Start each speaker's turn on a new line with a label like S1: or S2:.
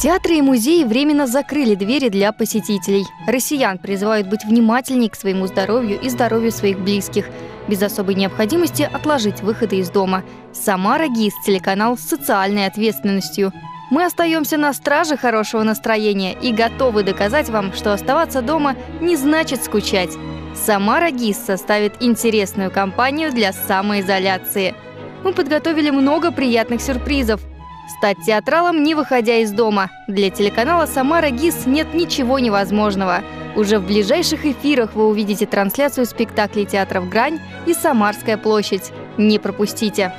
S1: Театры и музеи временно закрыли двери для посетителей. Россиян призывают быть внимательнее к своему здоровью и здоровью своих близких. Без особой необходимости отложить выходы из дома. Самара ГИС – телеканал с социальной ответственностью. Мы остаемся на страже хорошего настроения и готовы доказать вам, что оставаться дома не значит скучать. Самара ГИС составит интересную компанию для самоизоляции. Мы подготовили много приятных сюрпризов – Стать театралом, не выходя из дома. Для телеканала «Самара ГИС» нет ничего невозможного. Уже в ближайших эфирах вы увидите трансляцию спектаклей театров «Грань» и «Самарская площадь». Не пропустите!